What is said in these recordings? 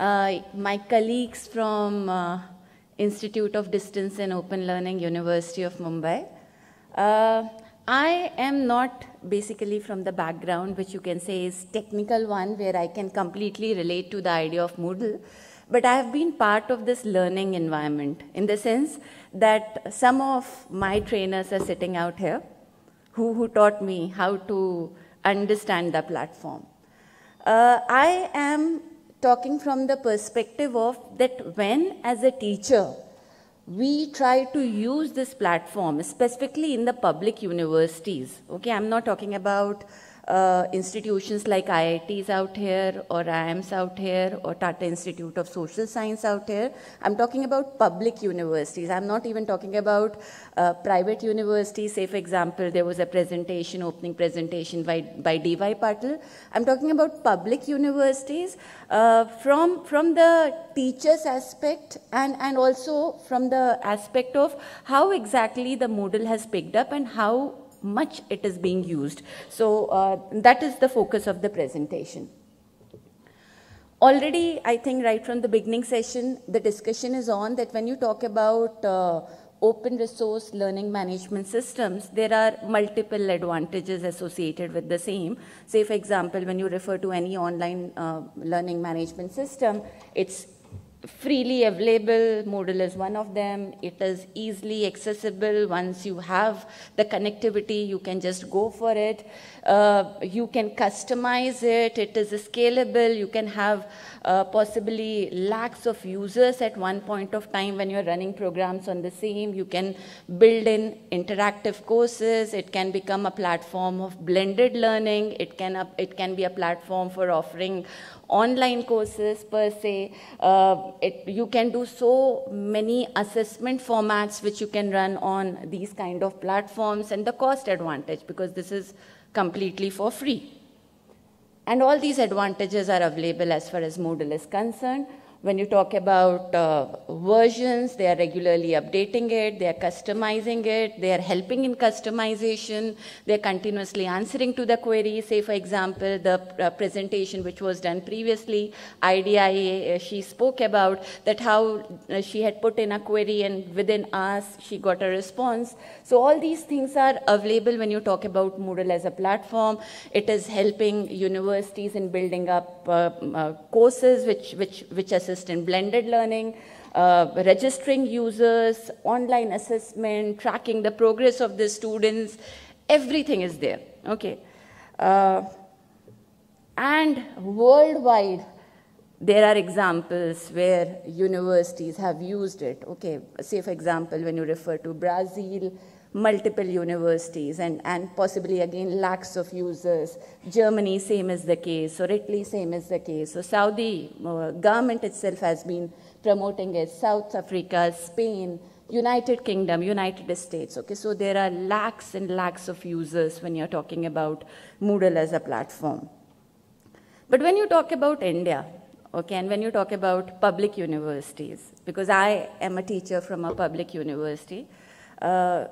uh, my colleagues from uh, Institute of Distance and Open Learning, University of Mumbai. Uh, I am not basically from the background, which you can say is technical one, where I can completely relate to the idea of Moodle. But I have been part of this learning environment in the sense that some of my trainers are sitting out here who, who taught me how to understand the platform. Uh, I am talking from the perspective of that when, as a teacher, we try to use this platform, specifically in the public universities. Okay, I'm not talking about uh, institutions like IITs out here or IIMs out here or Tata Institute of Social Science out here. I'm talking about public universities. I'm not even talking about uh, private universities. Say, for example, there was a presentation, opening presentation by, by D.Y. Patil. I'm talking about public universities uh, from, from the teacher's aspect and, and also from the aspect of how exactly the Moodle has picked up and how much it is being used. So uh, that is the focus of the presentation. Already, I think right from the beginning session, the discussion is on that when you talk about uh, open resource learning management systems, there are multiple advantages associated with the same. Say, for example, when you refer to any online uh, learning management system, it's freely available. Moodle is one of them. It is easily accessible. Once you have the connectivity, you can just go for it. Uh, you can customize it. It is scalable. You can have uh, possibly lakhs of users at one point of time when you're running programs on the same. You can build in interactive courses. It can become a platform of blended learning. It can, it can be a platform for offering online courses per se. Uh, it, you can do so many assessment formats which you can run on these kind of platforms and the cost advantage because this is completely for free. And all these advantages are available as far as Moodle is concerned. When you talk about uh, versions, they are regularly updating it, they are customizing it, they are helping in customization, they are continuously answering to the query. Say, for example, the uh, presentation which was done previously, IDIA, uh, she spoke about that how uh, she had put in a query and within hours she got a response. So all these things are available when you talk about Moodle as a platform. It is helping universities in building up uh, uh, courses which, which, which assist in blended learning, uh, registering users, online assessment, tracking the progress of the students, everything is there. Okay. Uh, and worldwide, there are examples where universities have used it. Okay, say for example, when you refer to Brazil, multiple universities and, and possibly again lakhs of users. Germany, same is the case, or Italy, same is the case. So Saudi uh, government itself has been promoting it. South Africa, Spain, United Kingdom, United States. Okay, so there are lakhs and lakhs of users when you're talking about Moodle as a platform. But when you talk about India, okay, and when you talk about public universities, because I am a teacher from a public university, uh,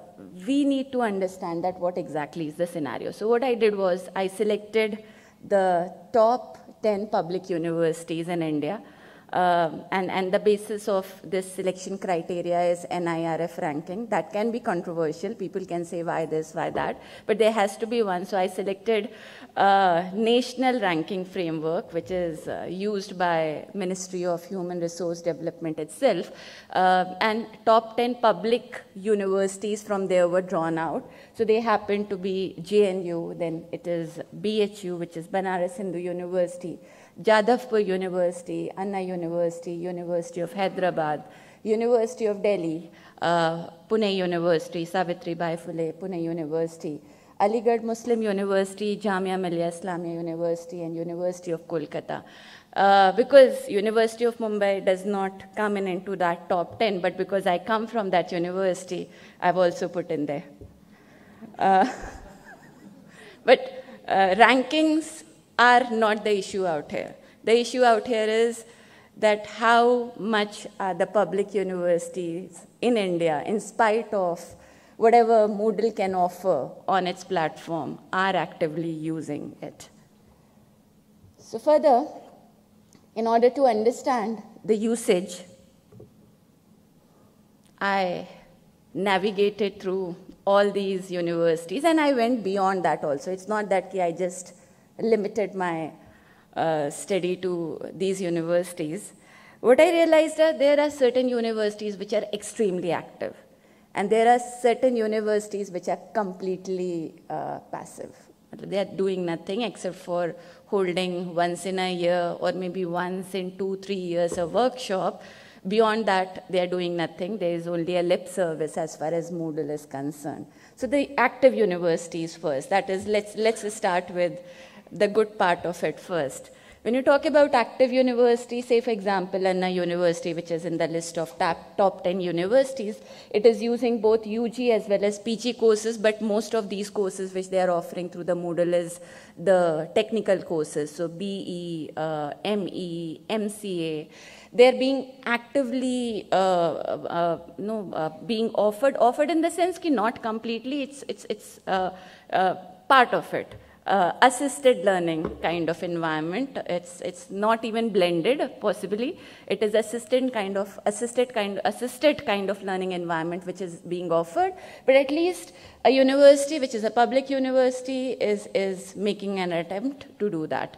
we need to understand that what exactly is the scenario. So what I did was I selected the top 10 public universities in India. Um, and, and the basis of this selection criteria is NIRF ranking. That can be controversial. People can say why this, why that. But there has to be one. So I selected a national ranking framework, which is uh, used by Ministry of Human Resource Development itself. Uh, and top 10 public universities from there were drawn out. So they happen to be JNU, then it is BHU, which is Banaras Hindu University. Jadavpur University, Anna University, University of Hyderabad, University of Delhi, uh, Pune University, Savitri Bai Phule, Pune University, Aligarh Muslim University, Jamia Millia Islamia University, and University of Kolkata. Uh, because University of Mumbai does not come in into that top 10, but because I come from that university, I've also put in there. Uh, but uh, rankings are not the issue out here. The issue out here is that how much are the public universities in India, in spite of whatever Moodle can offer on its platform, are actively using it. So further, in order to understand the usage, I navigated through all these universities and I went beyond that also. It's not that I just limited my uh, study to these universities. What I realized is there are certain universities which are extremely active, and there are certain universities which are completely uh, passive. They are doing nothing except for holding once in a year or maybe once in two, three years a workshop. Beyond that, they are doing nothing. There is only a lip service as far as Moodle is concerned. So the active universities first. That is, let's, let's start with the good part of it first. When you talk about active university, say for example, Anna University, which is in the list of top, top 10 universities, it is using both UG as well as PG courses, but most of these courses which they are offering through the Moodle is the technical courses, so BE, uh, ME, MCA. They're being actively, uh, uh, no, uh, being offered, offered in the sense that not completely, it's, it's, it's uh, uh, part of it uh, assisted learning kind of environment. It's, it's not even blended, possibly. It is assisted kind of assisted kind assisted kind of learning environment which is being offered. But at least a university, which is a public university, is, is making an attempt to do that.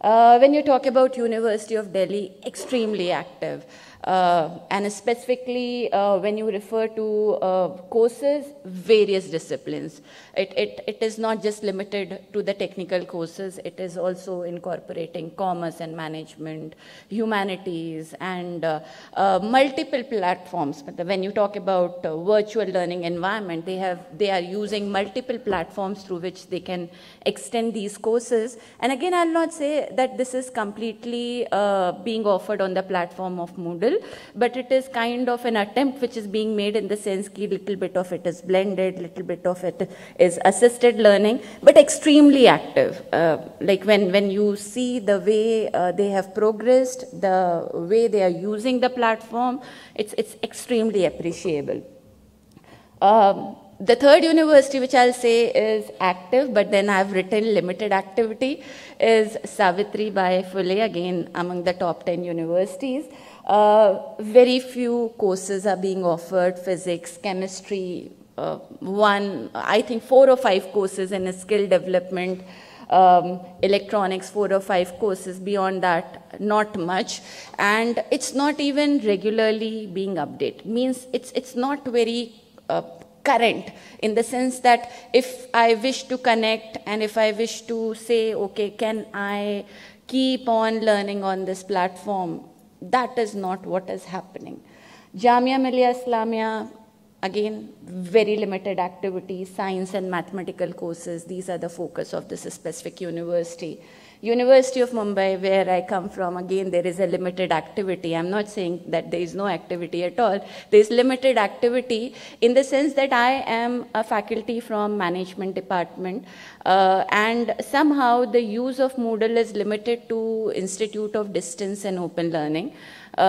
Uh, when you talk about University of Delhi, extremely active. Uh, and specifically uh, when you refer to uh, courses, various disciplines. It, it, it is not just limited to the technical courses, it is also incorporating commerce and management, humanities, and uh, uh, multiple platforms. But when you talk about uh, virtual learning environment, they, have, they are using multiple platforms through which they can extend these courses. And again, I'll not say that this is completely being offered on the platform of Moodle but it is kind of an attempt which is being made in the sense that little bit of it is blended, little bit of it is assisted learning, but extremely active. Uh, like when, when you see the way uh, they have progressed, the way they are using the platform, it's, it's extremely appreciable. Um, the third university which I'll say is active, but then I've written limited activity, is Savitri Bai Phule, again among the top 10 universities. Uh, very few courses are being offered, physics, chemistry, uh, one, I think four or five courses in skill development, um, electronics, four or five courses. Beyond that, not much. And it's not even regularly being updated. Means it's, it's not very uh, current in the sense that if I wish to connect and if I wish to say, okay, can I keep on learning on this platform? That is not what is happening. Jamia Millia Islamia, again, very limited activities, science and mathematical courses. These are the focus of this specific university. University of Mumbai, where I come from, again, there is a limited activity. I'm not saying that there is no activity at all. There is limited activity in the sense that I am a faculty from management department, uh, and somehow the use of Moodle is limited to Institute of Distance and Open Learning. Uh,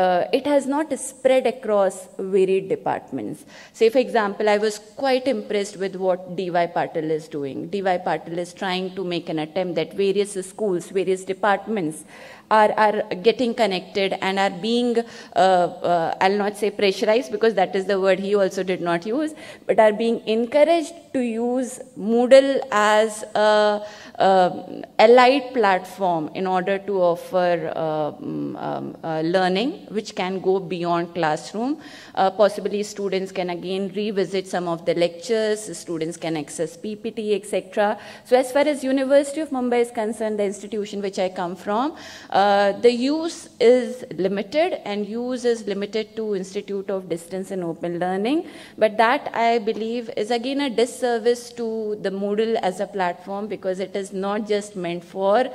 uh, it has not spread across varied departments. Say, for example, I was quite impressed with what DY Patil is doing. DY Patil is trying to make an attempt that various schools, various departments are, are getting connected and are being, uh, uh, I'll not say pressurized because that is the word he also did not use, but are being encouraged to use Moodle as a, a allied platform in order to offer uh, mm, um, uh, learning which can go beyond classroom. Uh, possibly students can again revisit some of the lectures, students can access PPT, etc. So as far as University of Mumbai is concerned, the institution which I come from, uh, the use is limited and use is limited to Institute of Distance and Open Learning. But that I believe is again a disservice to the Moodle as a platform because it is not just meant for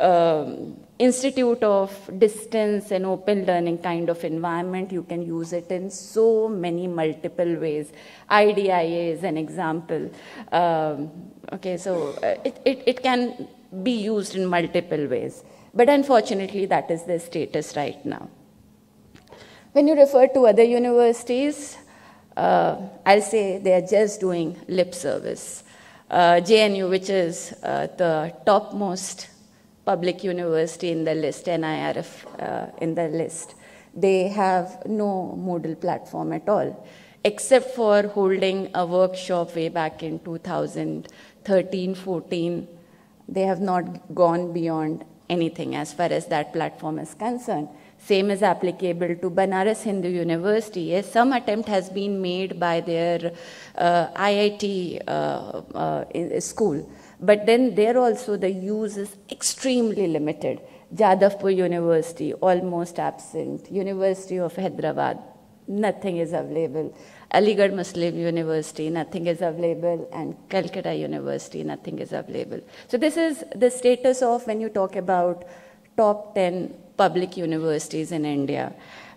um, institute of distance and open learning kind of environment. You can use it in so many multiple ways. IDIA is an example. Um, okay, so uh, it, it, it can be used in multiple ways. But unfortunately, that is the status right now. When you refer to other universities, uh, I'll say they are just doing lip service. Uh, JNU, which is uh, the topmost public university in the list, NIRF uh, in the list. They have no Moodle platform at all, except for holding a workshop way back in 2013 14. They have not gone beyond anything as far as that platform is concerned. Same is applicable to Banaras Hindu University. Yes, some attempt has been made by their uh, IIT uh, uh, school, but then there also the use is extremely limited. Jadavpur University, almost absent. University of Hyderabad, nothing is available. Aligarh Muslim University, nothing is available, and Calcutta University, nothing is available. So this is the status of when you talk about top 10 public universities in India.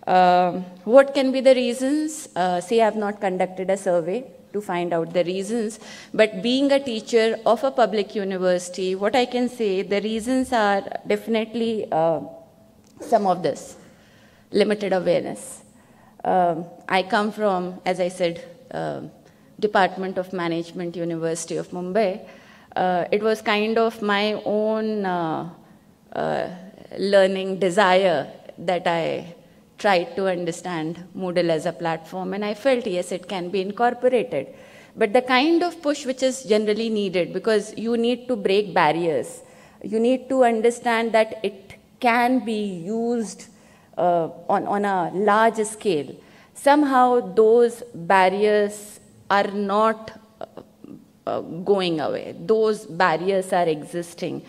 Uh, what can be the reasons? Uh, say I have not conducted a survey to find out the reasons, but being a teacher of a public university, what I can say, the reasons are definitely uh, some of this limited awareness um, I come from, as I said, uh, Department of Management, University of Mumbai. Uh, it was kind of my own uh, uh learning desire that I tried to understand Moodle as a platform, and I felt yes, it can be incorporated. But the kind of push which is generally needed, because you need to break barriers, you need to understand that it can be used uh, on, on a large scale, somehow those barriers are not uh, uh, going away. Those barriers are existing.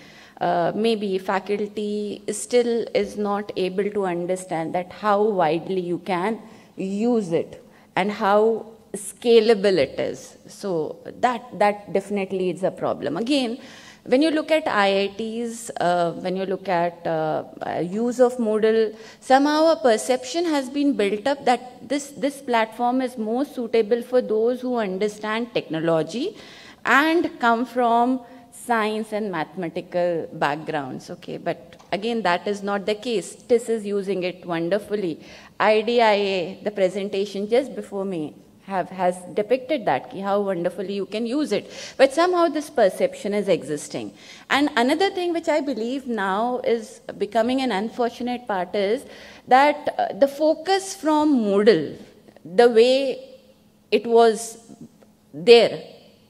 Uh, maybe faculty still is not able to understand that how widely you can use it and how scalable it is. So that that definitely is a problem. Again, when you look at IITs, uh, when you look at uh, uh, use of Moodle, somehow a perception has been built up that this, this platform is more suitable for those who understand technology and come from science and mathematical backgrounds. Okay, but again, that is not the case. TISS is using it wonderfully. IDIA, the presentation just before me, have has depicted that how wonderfully you can use it but somehow this perception is existing and another thing which i believe now is becoming an unfortunate part is that uh, the focus from moodle the way it was there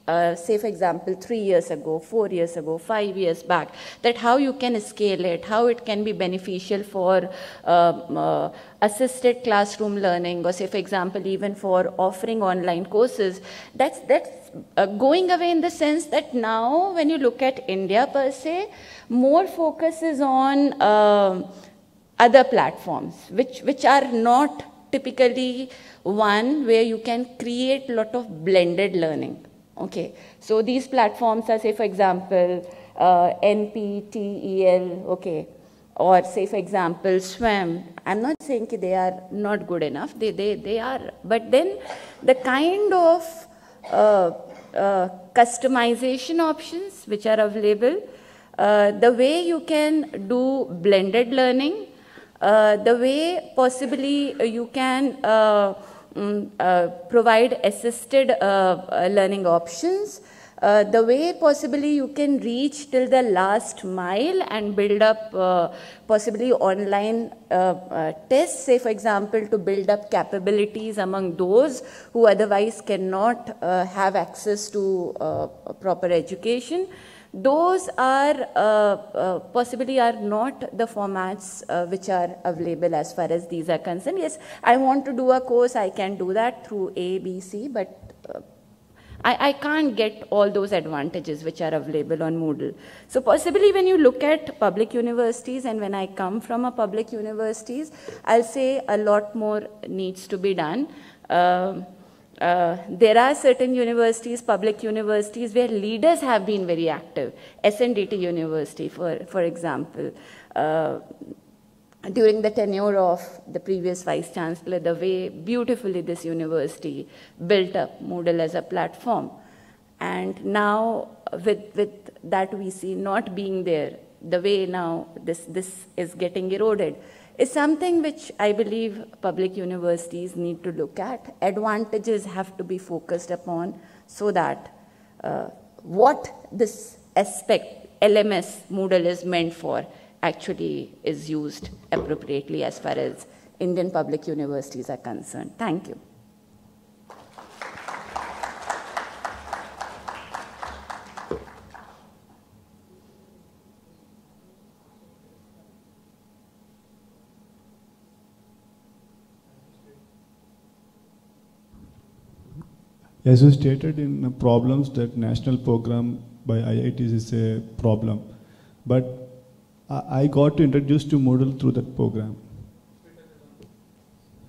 uh, say for example three years ago four years ago five years back that how you can scale it how it can be beneficial for uh, uh, assisted classroom learning or say for example even for offering online courses. That's that's uh, going away in the sense that now when you look at india per se more focus is on um, other platforms which which are not typically one where you can create a lot of blended learning Okay, so these platforms are, say, for example, uh, NPTEL, okay, or say, for example, SWAYAM. I'm not saying they are not good enough, they, they, they are, but then the kind of uh, uh, customization options which are available, uh, the way you can do blended learning, uh, the way possibly you can uh, um, uh, provide assisted uh, uh, learning options. Uh, the way possibly you can reach till the last mile and build up uh, possibly online uh, tests, say for example, to build up capabilities among those who otherwise cannot have access to proper education those are uh, uh, possibly are not the formats uh, which are available as far as these are concerned. Yes, I want to do a course, I can do that through A, B, C, but uh, I, I, can't get all those advantages which are available on Moodle. So possibly when you look at public universities and when I come from a public universities, I'll say a lot more needs to be done. Um, uh, there are certain universities, public universities, where leaders have been very active. SNDT University, for, for example. Uh, during the tenure of the previous vice chancellor, the way beautifully this university built up Moodle as a platform. And now, with, with that we see not being there, the way now this, this is getting eroded is something which I believe public universities need to look at. Advantages have to be focused upon so that uh, what this aspect LMS Moodle is meant for actually is used appropriately as far as Indian public universities are concerned. Thank you. As you stated in the problems that national program by IITs is a problem, but I got introduced to Moodle through that program.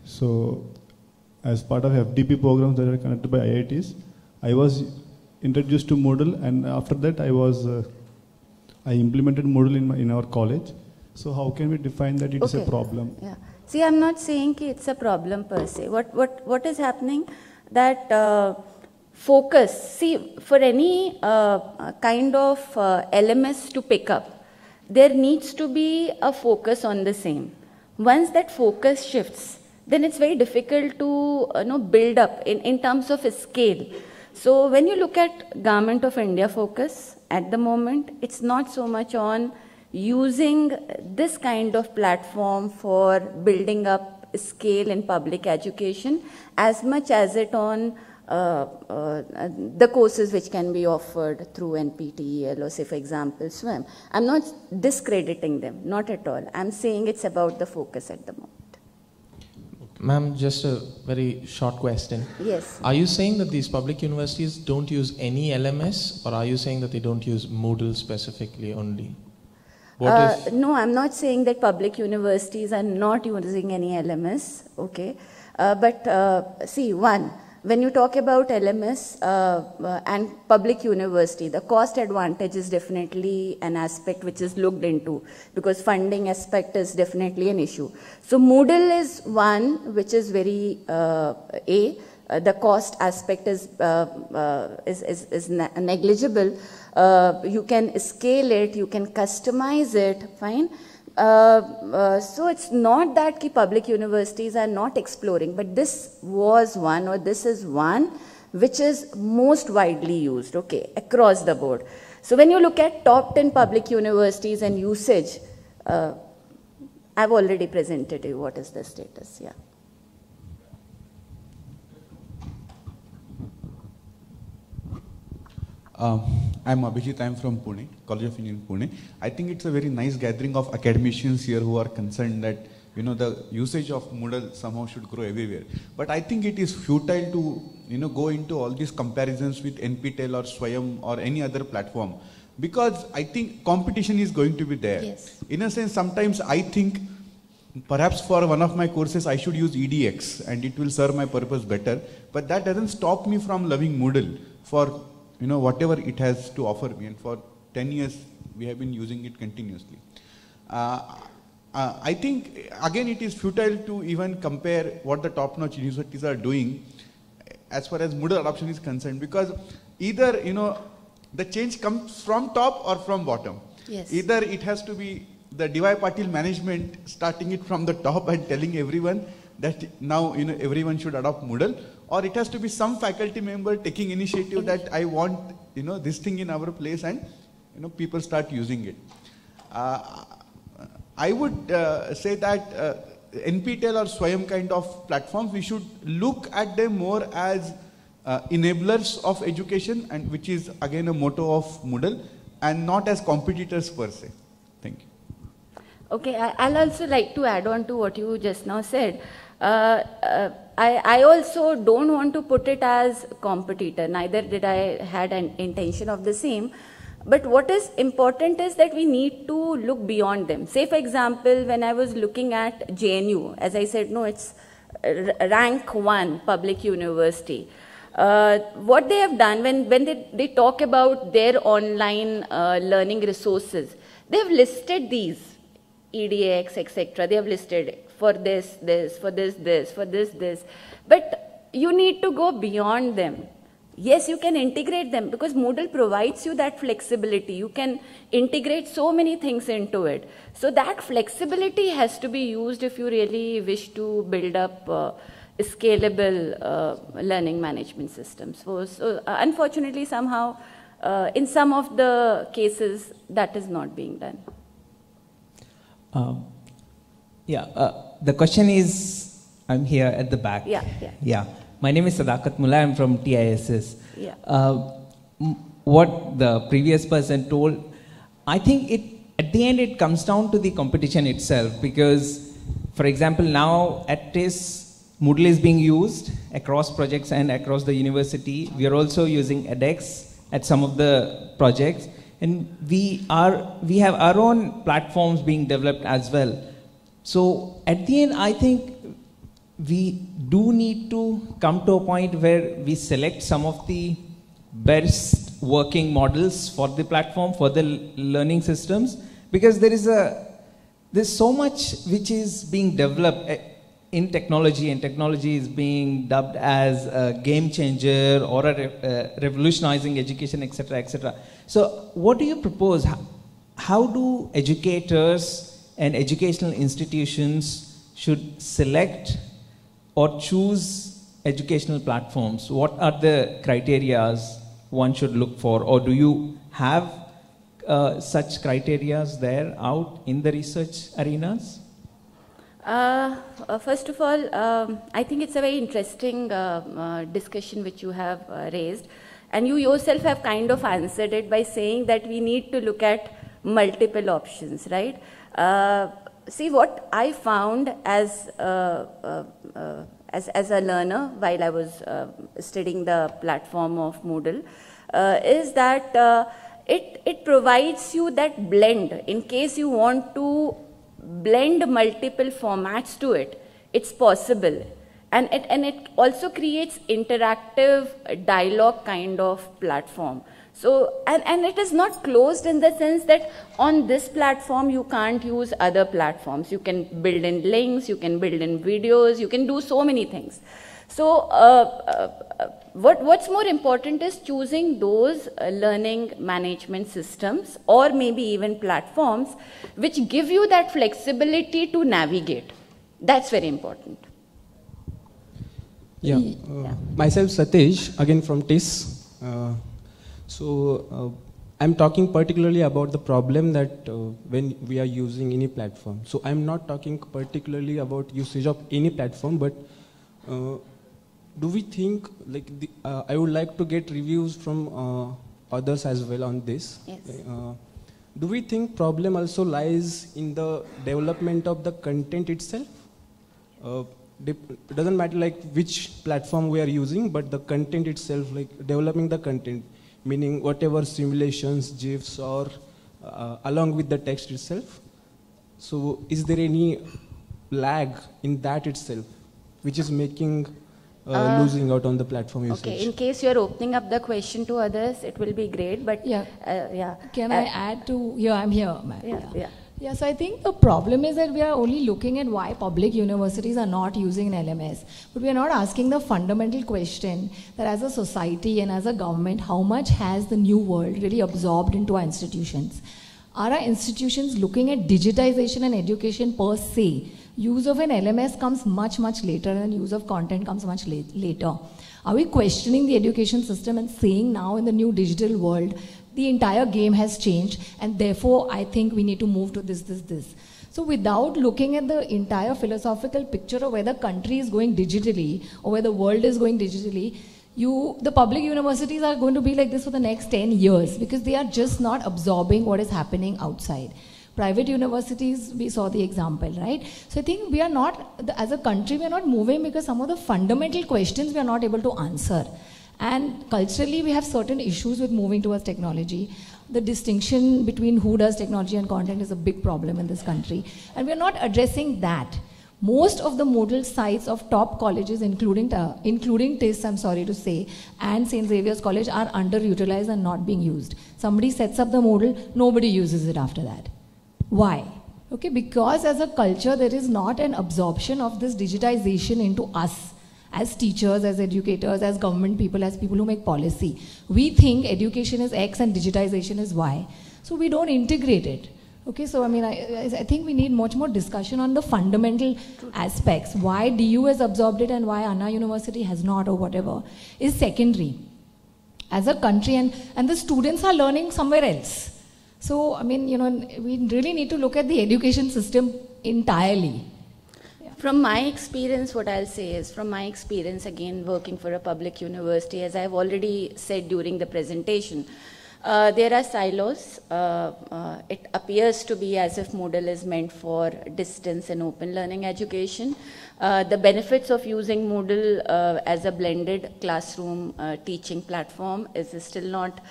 So, as part of FDP programs that are conducted by IITs, I was introduced to Moodle, and after that, I was uh, I implemented Moodle in, my, in our college. So, how can we define that it's okay. a problem? Yeah. See, I'm not saying it's a problem per se. What what what is happening? That uh, focus, see, for any uh, kind of uh, LMS to pick up, there needs to be a focus on the same. Once that focus shifts, then it's very difficult to you know, build up in, in terms of scale. So when you look at Government of India focus at the moment, it's not so much on using this kind of platform for building up scale in public education as much as it on uh, uh, the courses which can be offered through NPTEL or say for example SWAYAM. I'm not discrediting them, not at all. I'm saying it's about the focus at the moment. Ma'am, just a very short question. Yes. Are you saying that these public universities don't use any LMS or are you saying that they don't use Moodle specifically only? Uh, no, I'm not saying that public universities are not using any LMS, okay? Uh, but uh, see, one, when you talk about LMS uh, uh, and public university, the cost advantage is definitely an aspect which is looked into because funding aspect is definitely an issue. So Moodle is one which is very uh, A, the cost aspect is, is, is, is negligible uh, you can scale it, you can customize it, fine. Uh, uh, so it's not that ki public universities are not exploring, but this was one or this is one which is most widely used, okay, across the board. So when you look at top 10 public universities and usage, uh, I've already presented you what is the status, yeah. Uh, I'm Abhijit, I'm from Pune, College of Engineering Pune. I think it's a very nice gathering of academicians here who are concerned that you know the usage of Moodle somehow should grow everywhere. But I think it is futile to you know go into all these comparisons with NPTEL or Swayam or any other platform because I think competition is going to be there. Yes. In a sense, sometimes I think perhaps for one of my courses I should use EDX and it will serve my purpose better. But that doesn't stop me from loving Moodle for you know, whatever it has to offer me. And for 10 years, we have been using it continuously. Uh, uh, I think, again, it is futile to even compare what the top-notch universities are doing as far as Moodle adoption is concerned, because either, you know, the change comes from top or from bottom. Yes. Either it has to be the DY Patil management starting it from the top and telling everyone that now, you know, everyone should adopt Moodle, or it has to be some faculty member taking initiative that I want, you know, this thing in our place and, you know, people start using it. Uh, I would uh, say that uh, NPTEL or Swayam kind of platforms, we should look at them more as uh, enablers of education and which is again a motto of Moodle and not as competitors per se. Thank you. Okay, I'll also like to add on to what you just now said. Uh, uh, I, I, also don't want to put it as competitor, neither did I had an intention of the same. But what is important is that we need to look beyond them. Say, for example, when I was looking at JNU, as I said, no, it's rank one public university. Uh, what they have done when, when they, they talk about their online uh, learning resources, they have listed these EDX, etc. They have listed for this, this, for this, this, for this, this. But you need to go beyond them. Yes, you can integrate them because Moodle provides you that flexibility. You can integrate so many things into it. So that flexibility has to be used if you really wish to build up uh, scalable uh, learning management systems. So, so uh, unfortunately, somehow uh, in some of the cases, that is not being done. Uh, yeah, uh, the question is, I'm here at the back. Yeah, yeah. Yeah. My name is Sadakat Mullah. I'm from TISS. Yeah. Uh, what the previous person told, I think it at the end it comes down to the competition itself because, for example, now at TISS, Moodle is being used across projects and across the university. We are also using edX at some of the projects, and we are we have our own platforms being developed as well. So at the end, I think we do need to come to a point where we select some of the best working models for the platform for the learning systems because there is a there's so much which is being developed eh, in technology and technology is being dubbed as a game changer or a re- uh, revolutionizing education etc etc so what do you propose? How, how do educators and educational institutions should select or choose educational platforms? What are the criterias one should look for, or do you have uh, such criterias there out in the research arenas? Uh, uh, first of all, um, I think it's a very interesting uh, uh, discussion which you have uh, raised. And you yourself have kind of answered it by saying that we need to look at multiple options, right? Uh, see, what I found as, uh, uh, as, as a learner while I was uh, studying the platform of Moodle uh, is that uh, it, it provides you that blend. In case you want to blend multiple formats to it it's possible. And it, and it also creates interactive dialogue kind of platform so and, and it is not closed in the sense that on this platform you can't use other platforms you can build in links you can build in videos you can do so many things so uh, uh, what, what's more important is choosing those uh, learning management systems or maybe even platforms which give you that flexibility to navigate. That's very important. Yeah. Uh, yeah. myself, Satish, again from TISS. So, uh, I'm talking particularly about the problem that uh, when we are using any platform. So, I'm not talking particularly about usage of any platform, but uh, do we think, like, the, uh, I would like to get reviews from uh, others as well on this. Yes. Uh, do we think problem also lies in the development of the content itself? uh, it doesn't matter like which platform we are using, but the content itself, like developing the content, meaning whatever simulations, GIFs, or uh, along with the text itself. So, is there any lag in that itself, which is making uh, Uh, losing out on the platform usage? Okay, in case you're opening up the question to others, it will be great, but Yeah. uh, yeah. Can Uh, I add to? Yeah, I'm here. Yeah, yeah. Yeah, so I think the problem is that we are only looking at why public universities are not using an LMS. But we are not asking the fundamental question that as a society and as a government, how much has the new world really absorbed into our institutions? Are our institutions looking at digitization and education per se? Use of an LMS comes much, much later, and use of content comes much late, later. Are we questioning the education system and saying now in the new digital world, the entire game has changed, and therefore I think we need to move to this, this, this? So, without looking at the entire philosophical picture of where the country is going digitally or where the world is going digitally, you, the public universities are going to be like this for the next 10 years because they are just not absorbing what is happening outside. Private universities, we saw the example, right? So I think we are not, as a country, we are not moving because some of the fundamental questions we are not able to answer. And culturally, we have certain issues with moving towards technology. The distinction between who does technology and content is a big problem in this country. And we're not addressing that. Most of the Moodle sites of top colleges, including, uh, including TISS, I'm sorry to say, and St. Xavier's College, are underutilized and not being used. Somebody sets up the Moodle, nobody uses it after that. Why? Okay, because as a culture, there is not an absorption of this digitization into us as teachers, as educators, as government people, as people who make policy. We think education is X and digitization is Y. So we don't integrate it. Okay, so I mean, I, I think we need much more discussion on the fundamental aspects. Why DU has absorbed it and why Anna University has not, or whatever, is secondary. as a country, and, and the students are learning somewhere else. So, I mean, you know, we really need to look at the education system entirely. From my experience, what I'll say is, from my experience, again, working for a public university, as I've already said during the presentation, uh, there are silos. Uh, uh, it appears to be as if Moodle is meant for distance and open learning education. Uh, the benefits of using Moodle uh, as a blended classroom uh, teaching platform is still not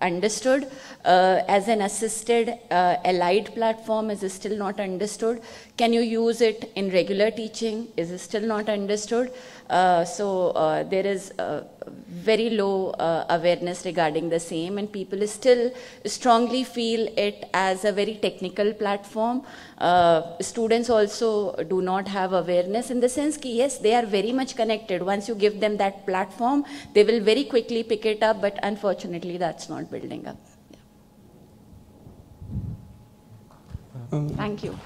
understood. Uh, as an assisted uh, allied platform is still not understood. Can you use it in regular teaching is still not understood. Uh, so uh, there is uh, very low uh, awareness regarding the same and people still strongly feel it as a very technical platform. students also do not have awareness in the sense that yes, they are very much connected. Once you give them that platform, they will very quickly pick it up, but unfortunately that's not building up. Um, Thank you.